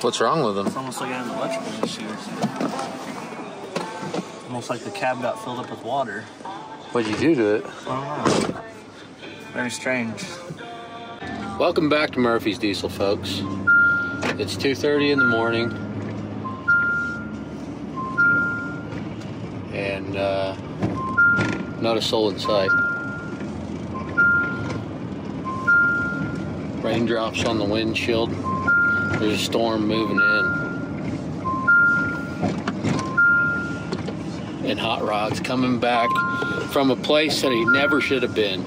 What's wrong with them? It's almost like I have electrical issues. Almost like the cab got filled up with water. What'd you do to it? I don't know. Very strange. Welcome back to Murphy's Diesel, folks. It's 2.30 in the morning. And uh, not a soul in sight. Raindrops on the windshield. There's a storm moving in. And Hot Rod's coming back from a place that he never should have been.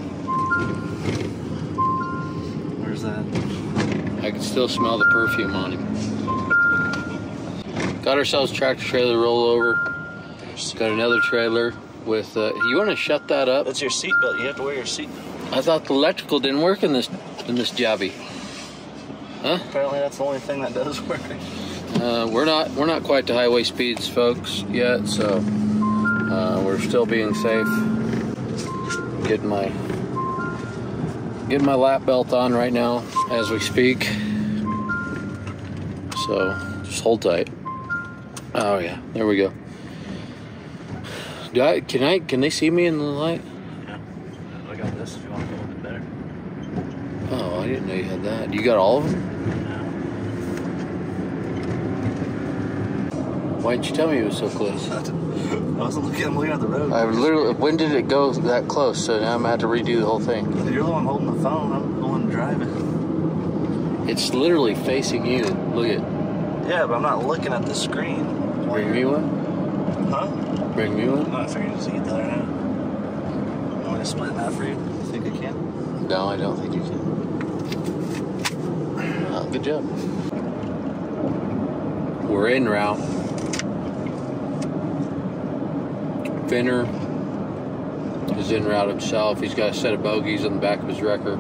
Where's that? I can still smell the perfume on him. Got ourselves tractor trailer rollover. Got another trailer with. Uh, you want to shut that up? That's your seatbelt. You have to wear your seatbelt. I thought the electrical didn't work in this in this jobby. Apparently, that's the only thing that does work. Uh, we're not we're not quite to highway speeds, folks, yet. So uh, we're still being safe. Getting my getting my lap belt on right now as we speak. So just hold tight. Oh yeah, there we go. Do I can I can they see me in the light? Yeah. I got this if you want to go a bit better. Oh, I didn't know you had that. You got all of them? Why didn't you tell me it was so close? I wasn't looking. I'm looking at the road. I literally. When did it go that close? So now I'm gonna have to redo the whole thing. You're the one holding the phone. I'm the one driving. It's literally facing you. Look at. Yeah, but I'm not looking at the screen. Bring me one. Huh? Bring me one. I'm not figuring to see it there now. I'm going to split that for you. You think I can? No, I don't think you can. Oh, good job. We're in route. Finner is in route himself. He's got a set of bogies on the back of his wrecker.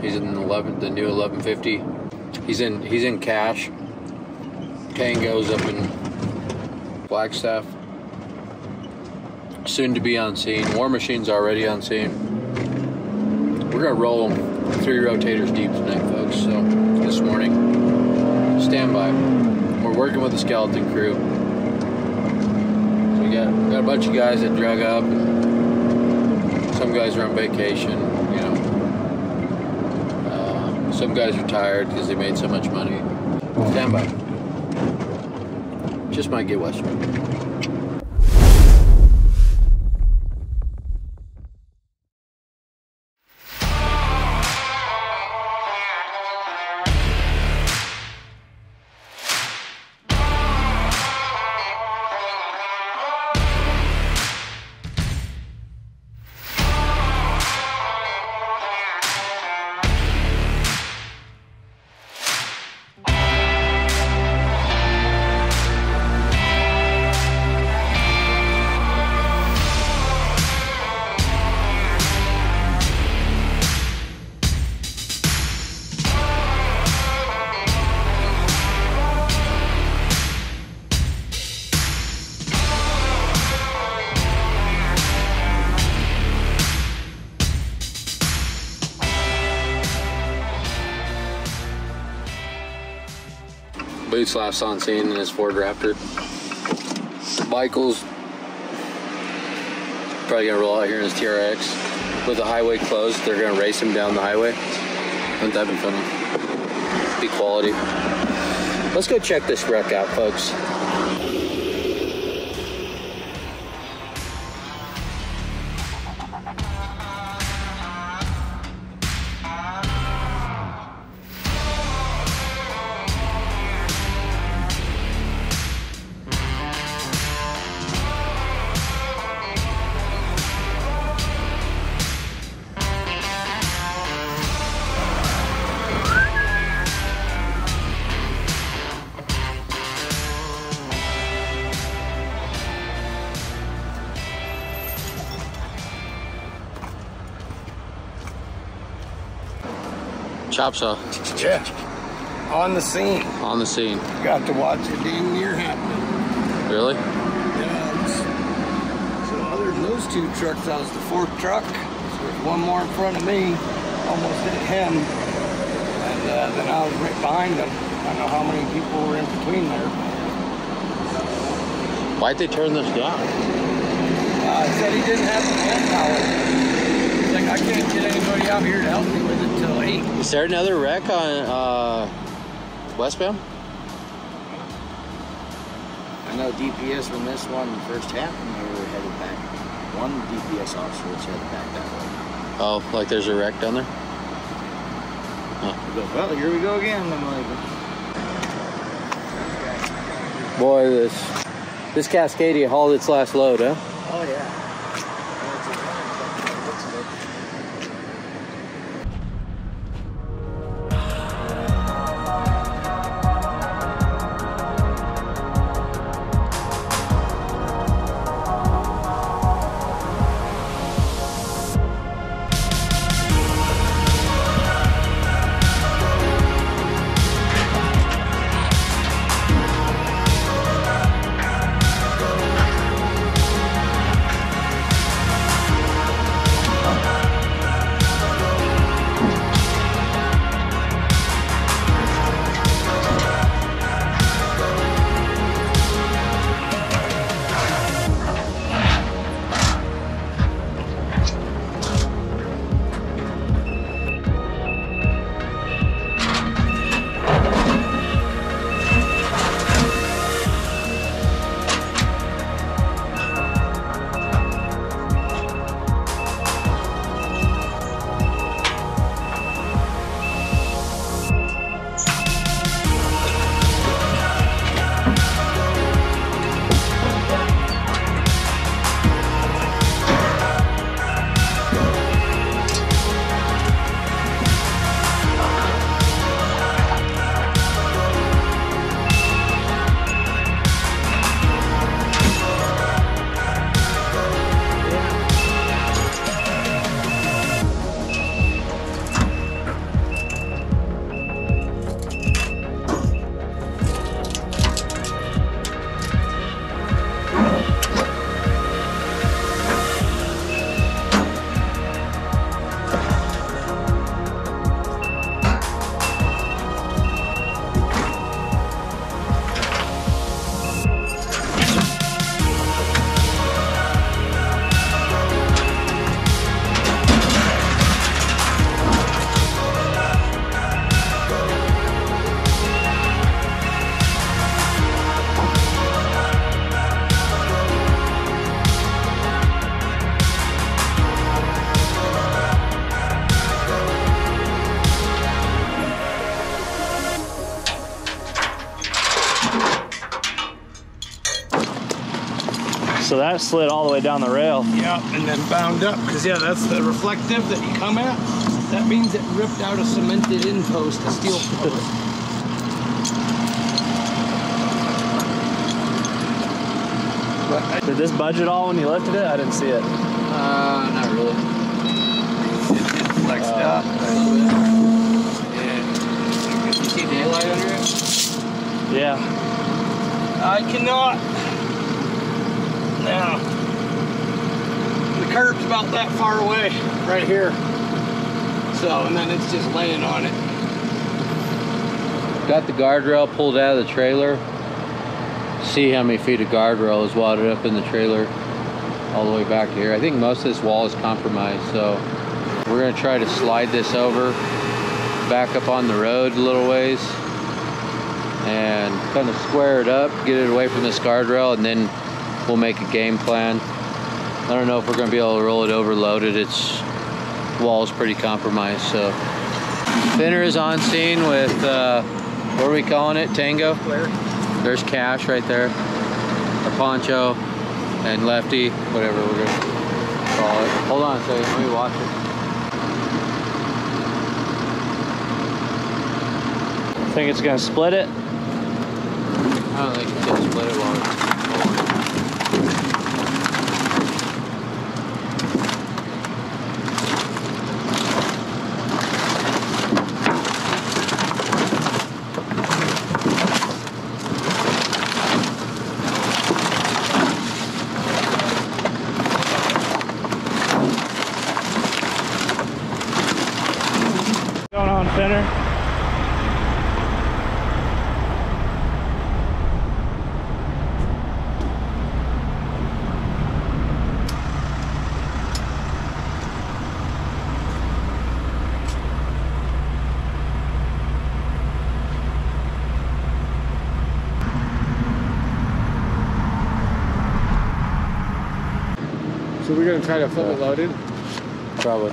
He's in the 11, the new 1150. He's in he's in cash. Tango's up in Flagstaff. Soon to be on scene. War Machine's already on scene. We're gonna roll three rotators deep tonight, folks. So this morning, stand by. We're working with the skeleton crew. We got got a bunch of guys that drug up. Some guys are on vacation. You know. Uh, some guys are tired because they made so much money. Stand by. Just might get western. On scene in his Ford Raptor. Michael's probably gonna roll out here in his TRX with the highway closed. They're gonna race him down the highway. Wouldn't that be funny? Be quality. Let's go check this wreck out, folks. Chop saw Yeah. On the scene. on the scene. Got to watch it damn near happen. Really? Yeah. So other than those two trucks, that was the fourth truck. So there's one more in front of me. Almost hit him. And uh, then I was right behind them. I don't know how many people were in between there. Why'd they turn this down? Uh, said he didn't have the manpower. He's like, I can't get anybody out here to help me with it till 8. Is there another wreck on uh, westbound? I know DPS when this one first happened, they were headed back. One DPS officer was headed back that way. Oh, like there's a wreck down there? He goes, well, here we go again. I'm like, Boy, this this Cascadia hauled its last load, huh? oh yeah. That slid all the way down the rail. Yeah, and then bound up. Because, yeah, that's the reflective that you come at. That means it ripped out a cemented in post, a steel post. Did this budge at all when you lifted it? I didn't see it. Uh, not really. it flexed out. Yeah. You see daylight under it? Yeah. I cannot. Now, the curb's about that far away, right here. So, and then it's just laying on it. Got the guardrail pulled out of the trailer. See how many feet of guardrail is wadded up in the trailer all the way back here. I think most of this wall is compromised, so we're gonna try to slide this over back up on the road a little ways and kind of square it up, get it away from this guardrail, and then we'll make a game plan. I don't know if we're gonna be able to roll it overloaded. Its wall's pretty compromised, so. Finner is on scene with, uh, what are we calling it, Tango? There's Cash right there, a Poncho, and Lefty, whatever we're gonna call it. Hold on a second, let me watch it. Think it's gonna split it? I don't think it's gonna split it while it's rolling. Going on, Finner? we gonna try to flip it loaded? Probably.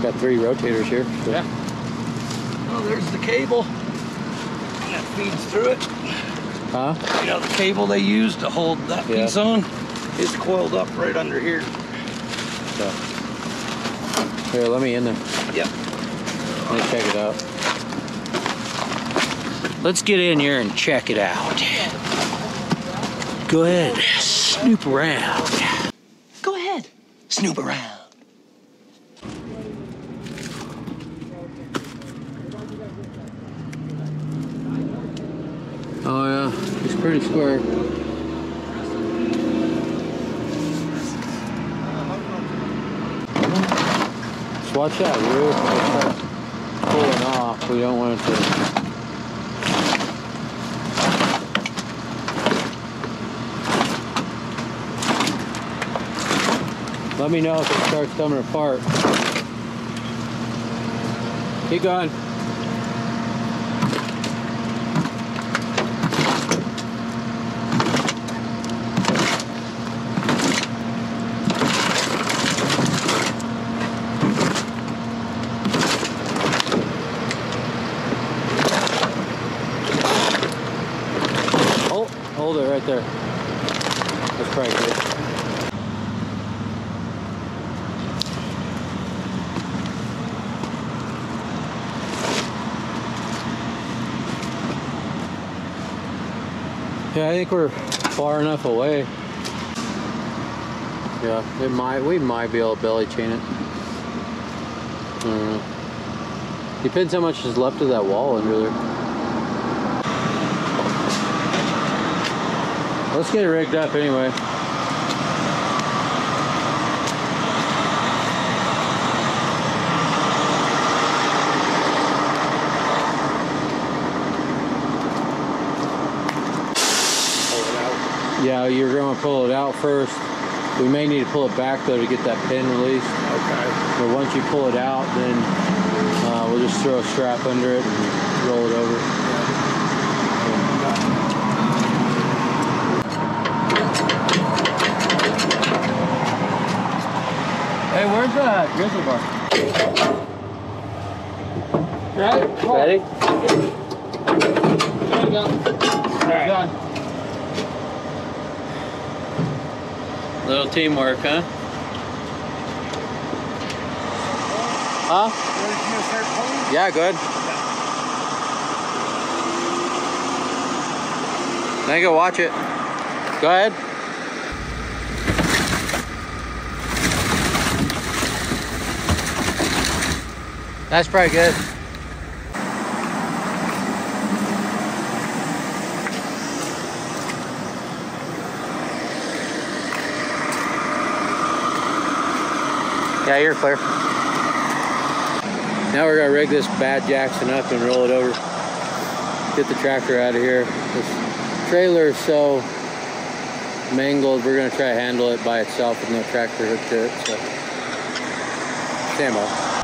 Got three rotators here. so- Yeah. Oh, there's the cable. That feeds through it. Huh? You know, the cable they use to hold that Yeah. piece on is coiled up right under here. So. Here, let me in there. Yep. Let me check it out. Let's get in here and check it out. Go ahead, snoop around. Snoop around. Oh yeah, it's pretty square. Just watch that roof. Pulling off. We don't want it to. Let me know if it starts coming apart. Keep going. Hold, hold it right there. That's probably good. Yeah, I think we're far enough away. Yeah, it might. We might be able to belly chain it. I don't know. Depends how much is left of that wall under there. Let's get it rigged up anyway. Yeah, you're going to pull it out first. We may need to pull it back though to get that pin released. Okay. But once you pull it out, then uh, we'll just throw a strap under it and roll it over. Hey, where's the grizzly bar? Right? Ready? Done. Little teamwork, huh? Huh? Yeah, good. Now you go watch it. Go ahead. That's pretty good. Yeah, you're clear. Now we're gonna rig this bad Jackson up and roll it over. Get the tractor out of here. This trailer is so mangled, we're gonna try to handle it by itself with no tractor hooked to it. So stand by.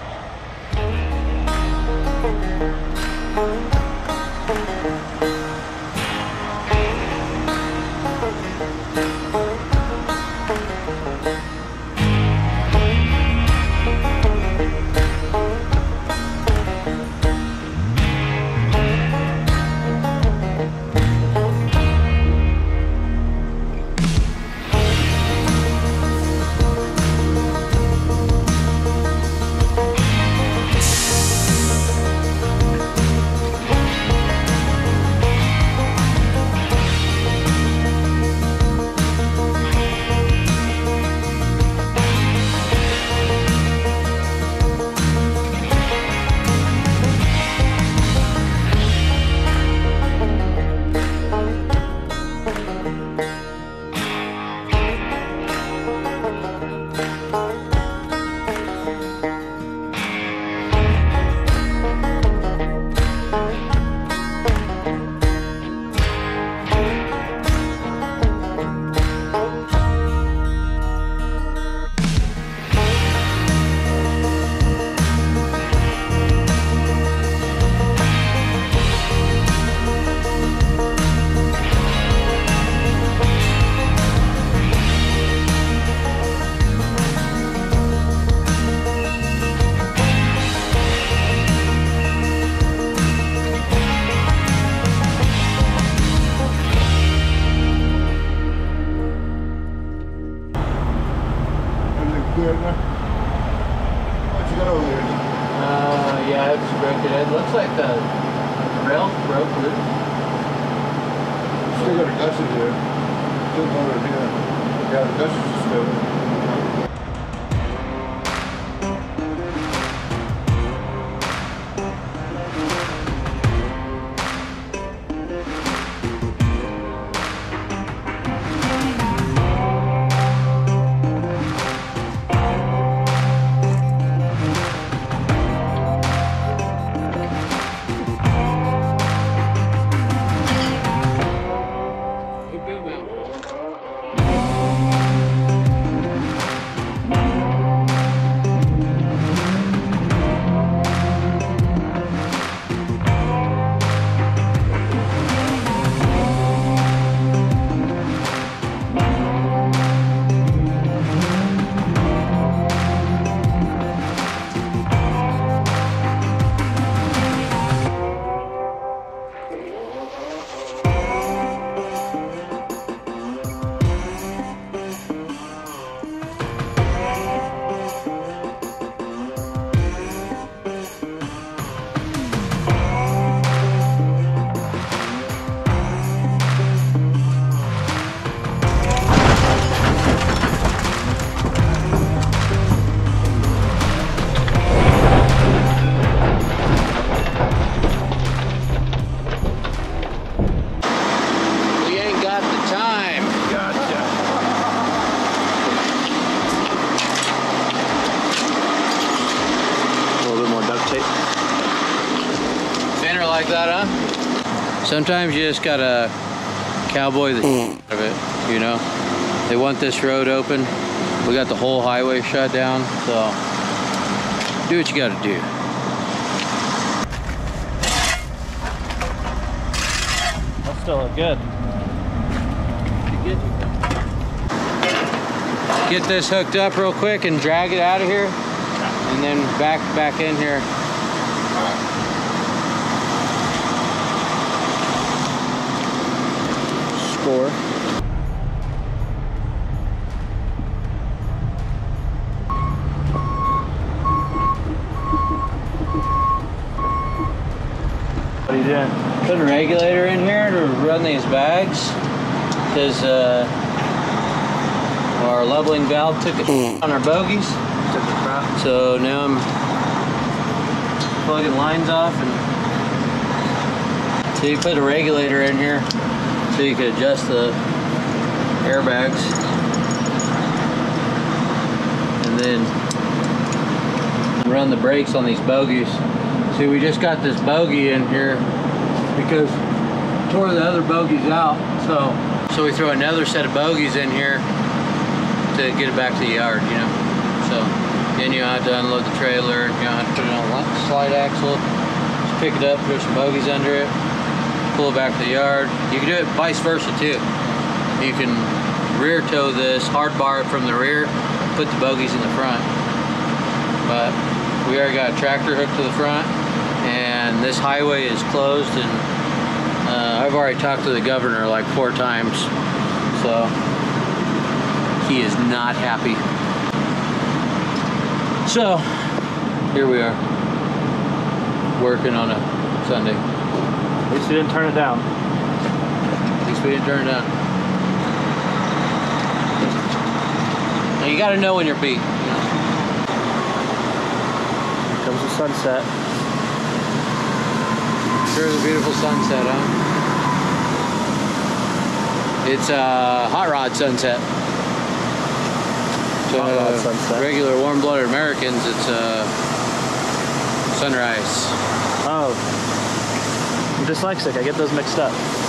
Sometimes you just gotta cowboy the mm. out of it, you know? They want this road open. We got the whole highway shut down, so do what you gotta do. That still look good. Get this hooked up real quick and drag it out of here, and then back back in here. Score. What are you doing? Put a regulator in here to run these bags, because uh, our leveling valve took it on our bogies. Took the crap. So now I'm plugging lines off and so you put a regulator in here so you can adjust the airbags. And then run the brakes on these bogies. See we just got this bogie in here because tore the other bogies out so so we throw another set of bogies in here to get it back to the yard you know? So then you have to unload the trailer, you have to put it on a slide axle, just pick it up, throw some bogies under it, pull back to the yard. You can do it vice versa too. You can rear tow this, hard bar it from the rear, put the bogies in the front. But we already got a tractor hooked to the front and this highway is closed and uh, I've already talked to the governor like four times. So he is not happy. So, here we are, working on a Sunday. At least you didn't turn it down. At least we didn't turn it down. Now you gotta know when you're beat. You know? Here comes the sunset. Sure is a beautiful sunset, huh? It's a hot rod sunset. To Hot rod sunset. regular warm-blooded Americans, it's a sunrise. Dyslexic. I get those mixed up.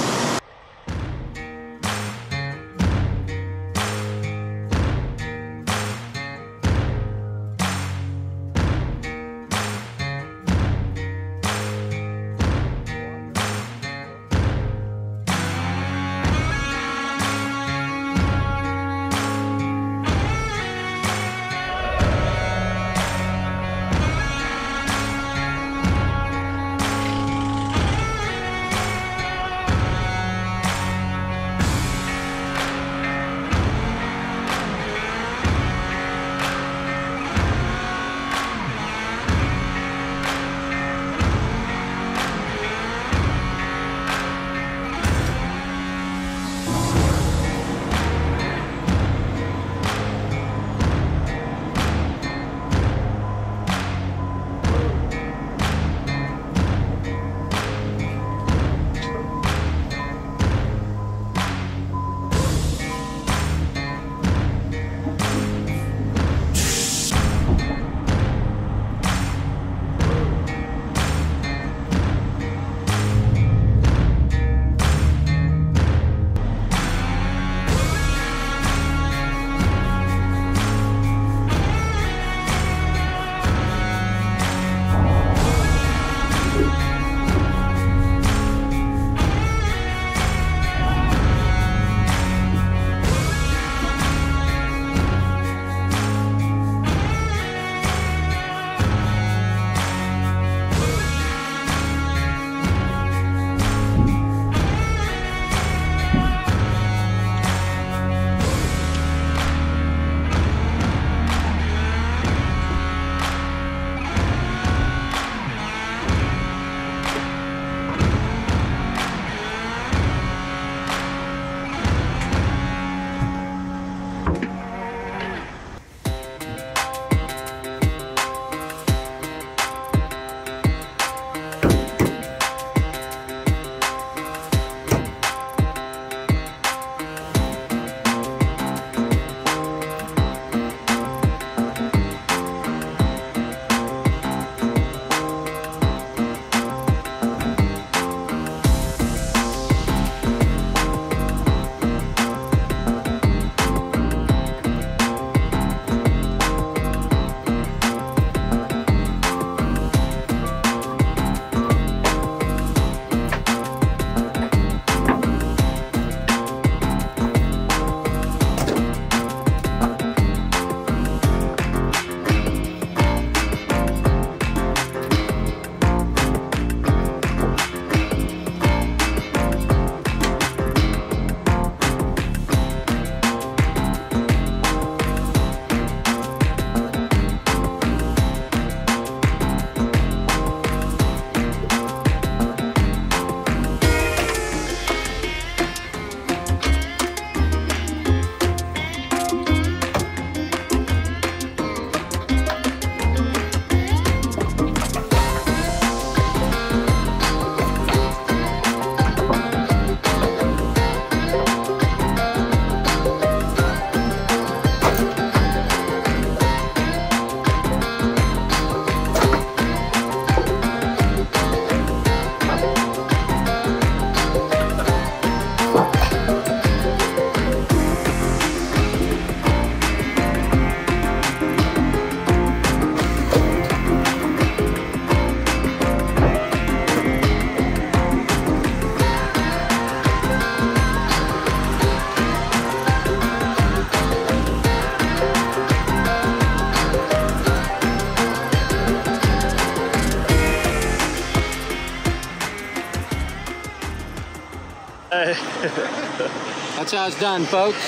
That's how it's done, folks.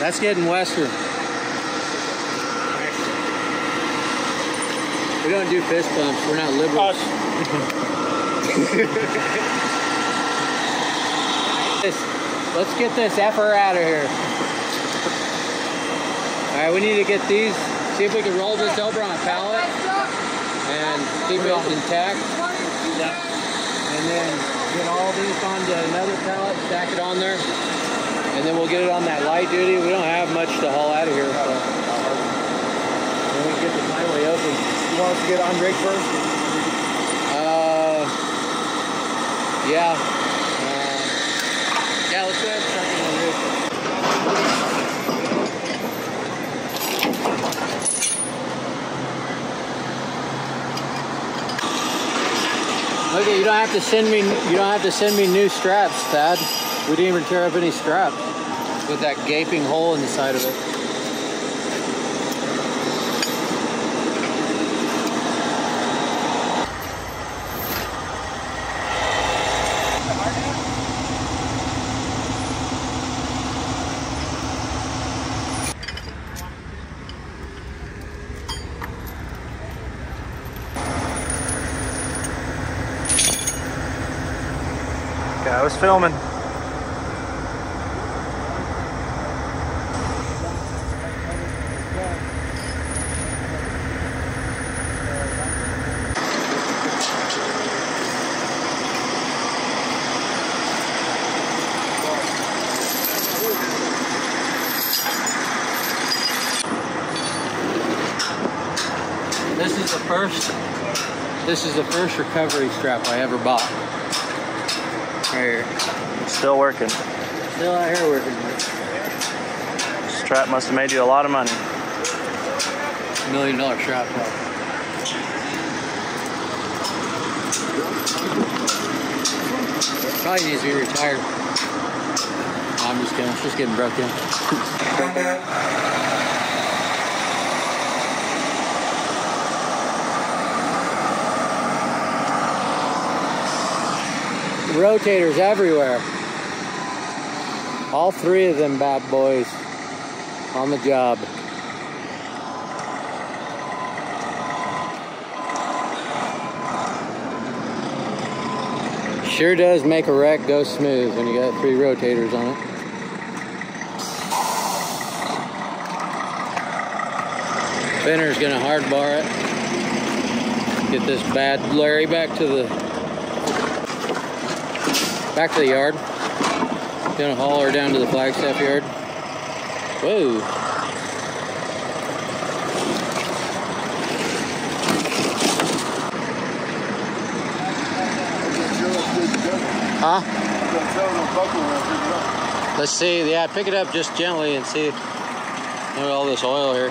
That's getting western. We don't do fist bumps. We're not liberals. This- Let's get this effer out of here. All right, we need to get these. See if we can roll this over on a pallet and keep it intact. And then get onto another pallet, stack it on there, and then we'll get it on that light duty. We don't have much to haul out of here, so. Then we get the highway open. You want us to get on Drake first? Uh, yeah. Uh, yeah, let's go ahead and start getting on roof. Okay, you don't have to send me. You don't have to send me new straps, Thad. We didn't even tear up any straps with that gaping hole in the side of it. Filming. This is the first. This is the first recovery strap I ever bought. Still working. Still out here working. This trap must have made you a lot of money. Million dollar though. Probably needs to be retired. No, I'm just kidding. It's just getting broken. Rotators everywhere. All three of them bad boys on the job. Sure does make a wreck go smooth when you got three rotators on it. Spinner's gonna hard bar it. Get this bad Larry back to the back to the yard. Gonna haul her down to the Flagstaff yard. Whoa. Huh? Let's see. Yeah, pick it up just gently and see. Look at all this oil here.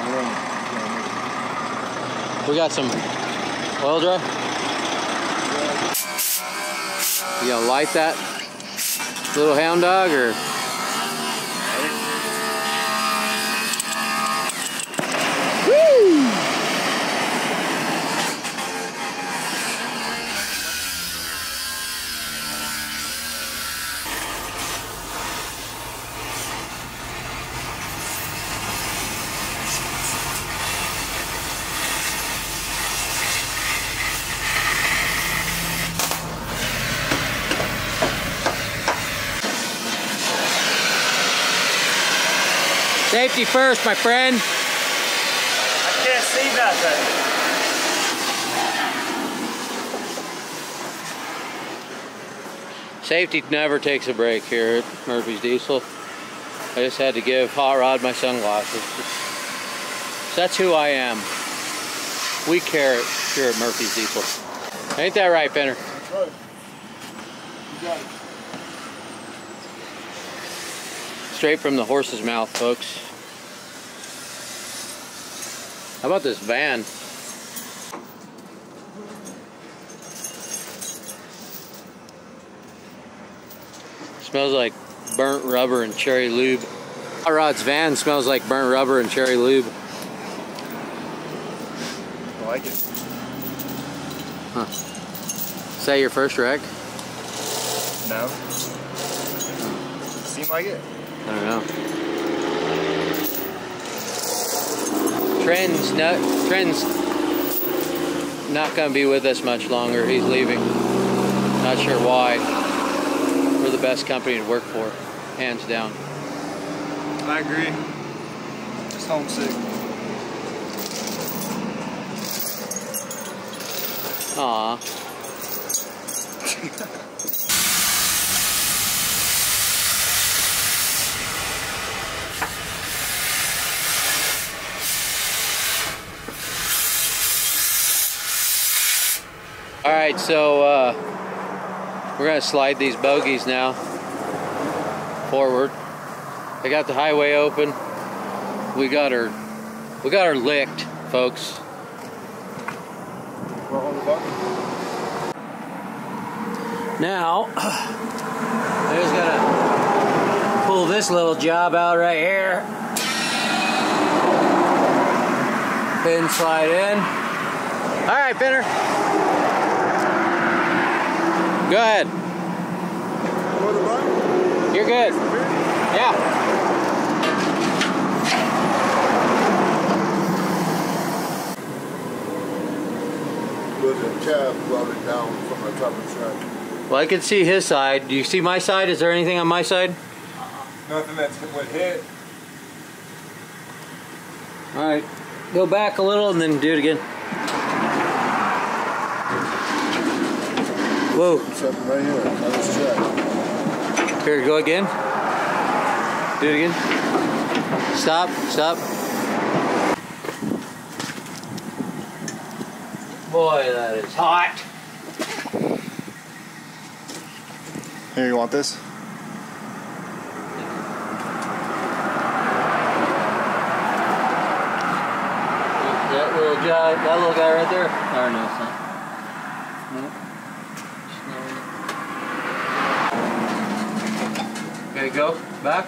We got some oil dry. You gonna light that little hound dog or? Safety first, my friend. I can't see nothing. Safety never takes a break here at Murphy's Diesel. I just had to give Hot Rod my sunglasses. That's who I am. We care here at Murphy's Diesel. Ain't that right, Benner? That's right. You got it. Straight from the horse's mouth, folks. How about this van? Smells like burnt rubber and cherry lube. Hot Rod's van smells like burnt rubber and cherry lube. I like it. Is that your first wreck? No. Seem like it. I don't know. Trend's not Trend's not gonna be with us much longer. He's leaving. Not sure why. We're the best company to work for, hands down. I agree. Just homesick. Aw. All right, so uh, we're gonna slide these bogies now forward. I got the highway open. We got her, we got her licked, folks. Now, I just gotta pull this little job out right here. Pin slide in. All right, Benner. Go ahead. On the button? You're good. Yeah. With a tab welded down from the top of the truck. Well, I can see his side. Do you see my side? Is there anything on my side? Nothing that's would hit. All right. Go back a little and then do it again. Whoa. Right here track. Here, go again. Do it again. Stop. Stop. Boy, that is hot. Here, you want this? That little guy, that little guy right there. Or no, it's not. Nope. Okay, go back.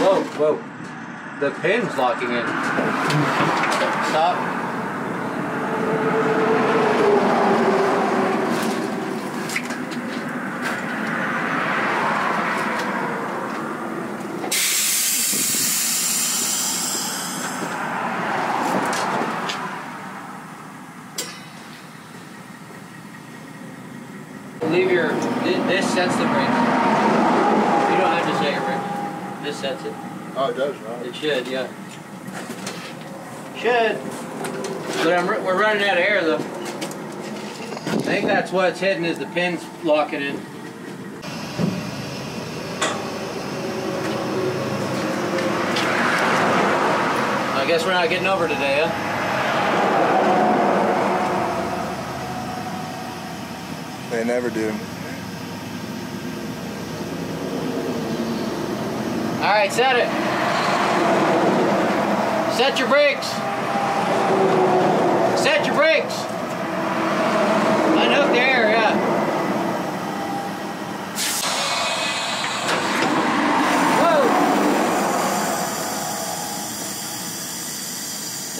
Whoa, whoa. The pin's locking in. Stop. Leave your, thi- this sets the brakes. You don't have to set your brakes. This sets it. Oh, it does, right? It should, yeah. Should. But I'm, we're running out of air though. I think that's what's hitting is the pins locking in. I guess we're not getting over today, huh? They never do. All right, set it. Set your brakes. Set your brakes. Unhook the air, yeah.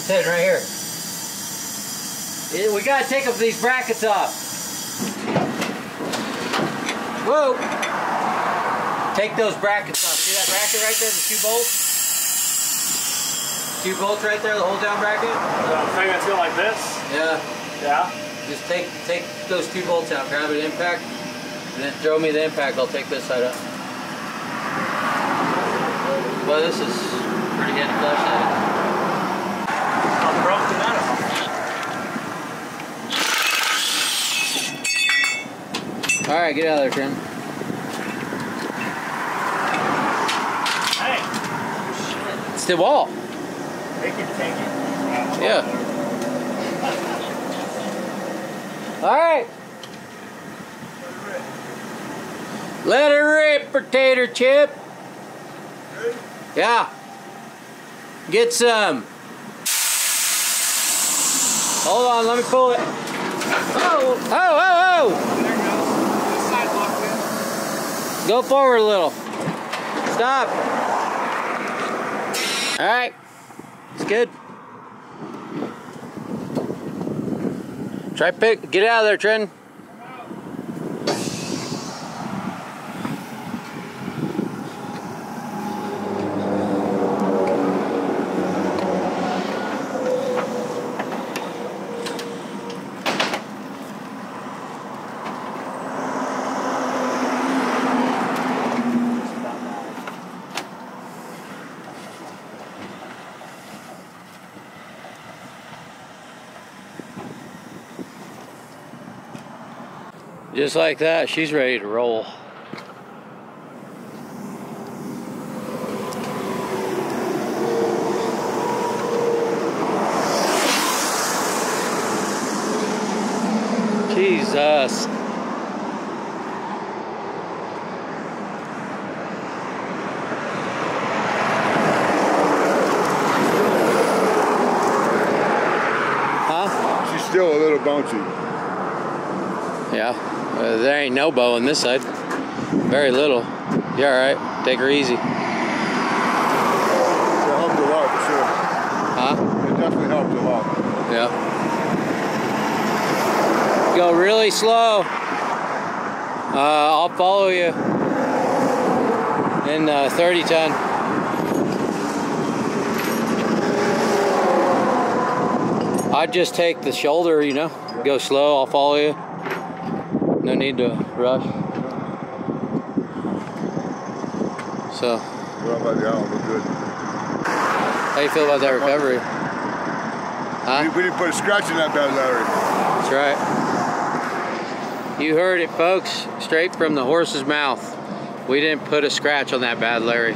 Heading right here. We gotta take up these brackets off. Whoa. Take those brackets off. See that bracket right there, the two bolts? Two bolts right there, the hold down bracket? The thing that's going like this? Yeah. Yeah. Just take take those two bolts out, grab an impact, and then throw me the impact. I'll take this side up. Well, this is pretty heavy flush headed. I'm broke to that. All right, get out of there, Trim. Hey, It's the wall. they can take it. Yeah. All right. Let it rip, potato chip. Yeah. Get some. Hold on, let me pull it. Oh, oh, oh, oh. There it goes. This side locked in. Go forward a little. Stop. All right. It's good. Try pick. Get out of there, Trent. Just like that, she's ready to roll. Jesus. Huh? She's still a little bouncy. Yeah. Uh, there ain't no bow on this side. Very little. You alright? Take her easy. It helped a lot for sure. Huh? It definitely helped a lot. Yeah. Go really slow. Uh, I'll follow you in uh, 30 ton. I'd just take the shoulder, you know, go slow. I'll follow you. No need to rush. So, We're on by the island. We're good. how you feel about that recovery? Huh? We, we didn't put a scratch in that bad, Larry. That's right. You heard it, folks, straight from the horse's mouth. We didn't put a scratch on that bad Larry.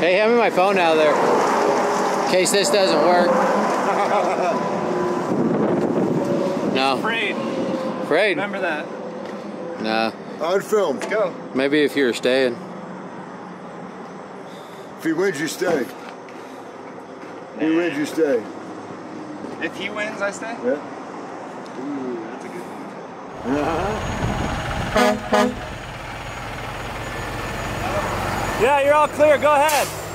Hey, hand me my phone out of there. In case this doesn't work. No. Afraid. Afraid? Remember that. No. On film. Go. Maybe if you're staying. If he wins, you stay. If he wins, you stay. If he wins, I stay. Yeah. Ooh, that's a good one. Yeah, you're all clear. Go ahead.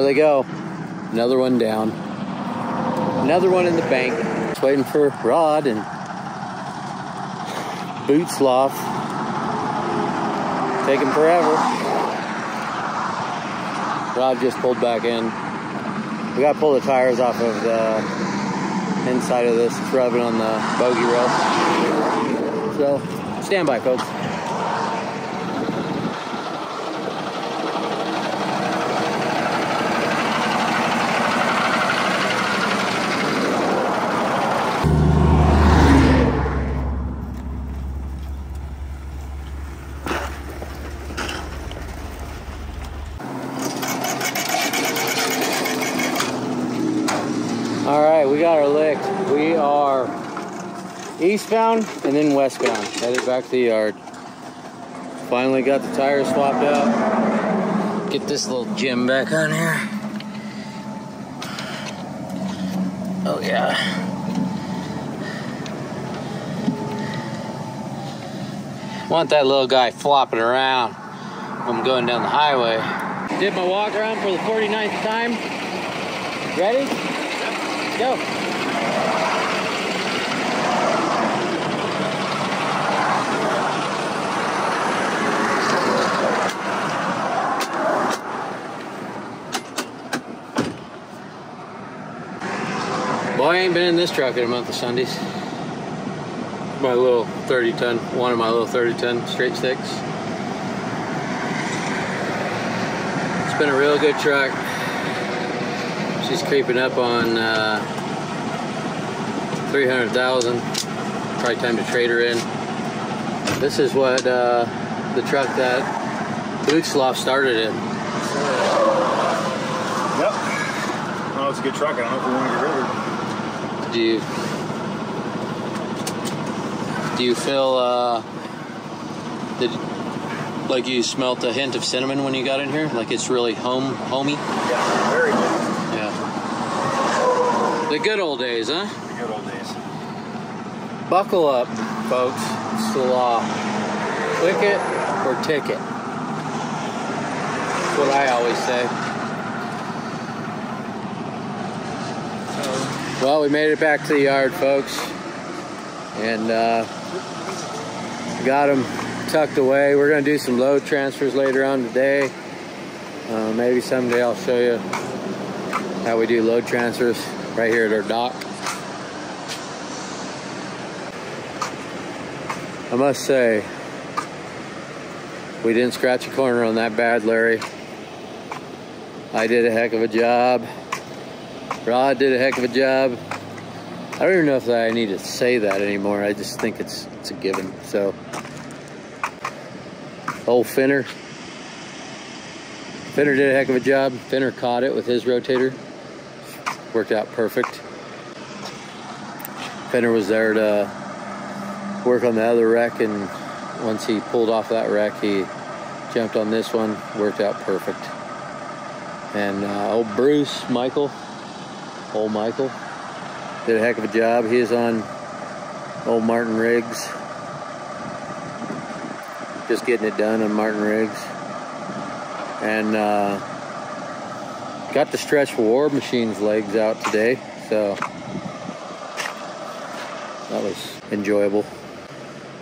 There they go. Another one down. Another one in the bank. Just waiting for Rod and Bootsloff. Taking forever. Rod just pulled back in. We got to pull the tires off of the inside of this. It's rubbing on the bogey rail. So, stand by, folks. All right, we got our lick. We are eastbound and then westbound, headed back to the yard. Finally got the tires swapped out. Get this little gym back on here. Oh yeah. Want that little guy flopping around. when I'm going down the highway. Did my walk around for the 49th time. Ready? Go. I ain't been in this truck in a month of Sundays. My little 30 ton, one of my little 30 ton straight sticks. It's been a real good truck. She's creeping up on uh, 300,000. Probably time to trade her in. This is what uh, the truck that Bootsloff started in. Yep. Oh, it's a good truck. I don't know if we want to get rid of it. Do you do you feel uh, did like you smelt a hint of cinnamon when you got in here? Like it's really home homey? Yeah, very good. Yeah. The good old days, huh? The good old days. Buckle up, folks. It's the law. Click it or ticket. That's what I always say. Well, we made it back to the yard, folks, and uh, got them tucked away. We're going to do some load transfers later on today. Uh, maybe someday I'll show you how we do load transfers right here at our dock. I must say, we didn't scratch a corner on that bad, Larry. I did a heck of a job. Rod did a heck of a job. I don't even know if I need to say that anymore. I just think it's it's a given. So, old Finner. Finner did a heck of a job. Finner caught it with his rotator. Worked out perfect. Finner was there to work on the other wreck, and once he pulled off that wreck, he jumped on this one. Worked out perfect. And uh, old Bruce, Michael, old Michael, did a heck of a job. He is on old Martin Riggs. Just getting it done on Martin Riggs. And uh, got the stretch war machine's legs out today, so that was enjoyable.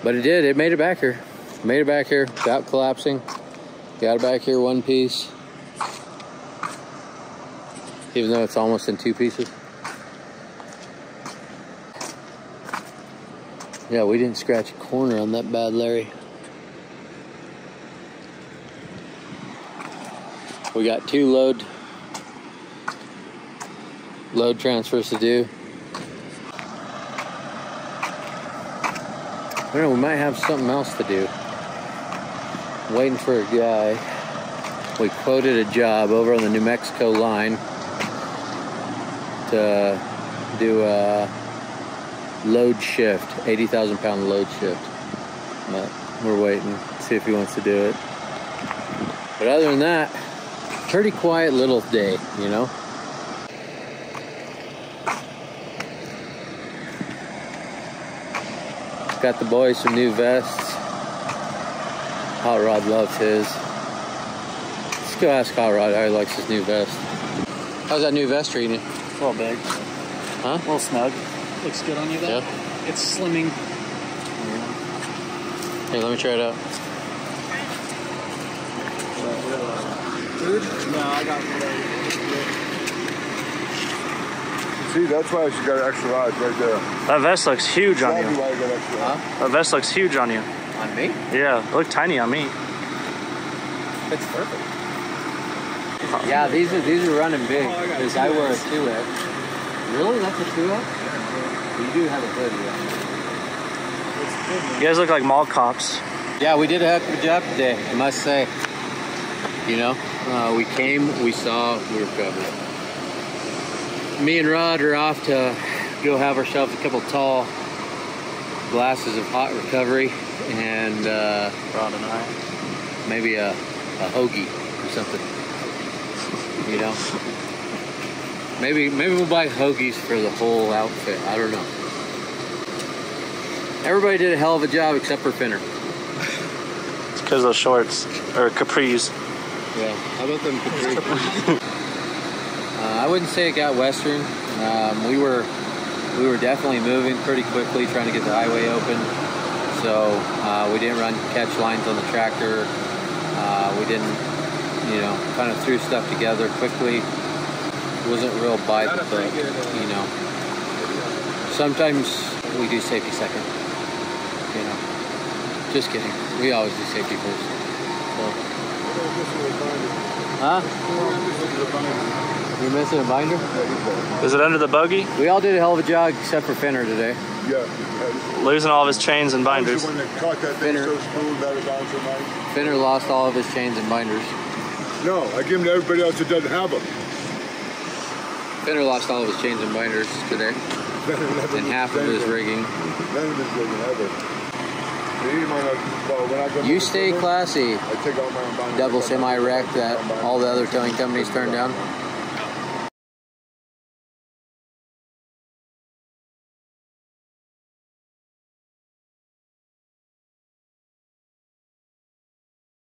But it did, it made it back here. Made it back here without collapsing. Got it back here one piece. Even though it's almost in two pieces. Yeah, we didn't scratch a corner on that bad, Larry. We got two load load transfers to do. I don't know, we might have something else to do. Waiting for a guy. We quoted a job over on the New Mexico line to do a load shift, 80,000 pound load shift. But we're waiting to see if he wants to do it. But other than that, pretty quiet little day, you know? Got the boys some new vests. Hot Rod loves his. Let's go ask Hot Rod how he likes his new vest. How's that new vest treating you? A little big. Huh? A little snug. Looks good on you though. Yeah. It's slimming. Hey, let me try it out. No, I got See, that's why she got extra large right there. That vest looks huge on you. why I got extra large. That vest looks huge on you. On me? Yeah, it looked tiny on me. It's perfect. Yeah, these are these are running big. Because I wear a two X. Really? That's a two X? You do have a hoodie. You guys look like mall cops. Yeah, we did a heck of a job today, I must say. You know, uh, we came, we saw, we were covered. Me and Rod are off to go have ourselves a couple tall glasses of hot recovery and uh, Rod and I. maybe a, a hoagie or something. You know? Maybe maybe we'll buy hoagies for the whole outfit. I don't know. Everybody did a hell of a job except for Finner. It's because those shorts or capris. Yeah. How about them Capri? uh, I wouldn't say it got western. Um, we were we were definitely moving pretty quickly, trying to get the highway open. So uh, we didn't run catch lines on the tractor. Uh, we didn't, you know, kind of threw stuff together quickly. wasn't real by the book, you know. Sometimes we do safety second. You know. Just kidding. We always do safety first. So. Huh? You're missing a binder? Is it under the buggy? We all did a hell of a job except for Finner today. Yeah. Losing all of his chains and binders. the one that caught that thing Spinner. so smooth out of bounds of mine. Finner lost all of his chains and binders. No, I give them to everybody else that doesn't have them. Finner lost all of his chains and binders today, and half of his rigging. None of this doesn't ever. They need 'em on a- well, when I go You stay classy. I take out my own binders. Double semi wreck that all the other towing companies turned down.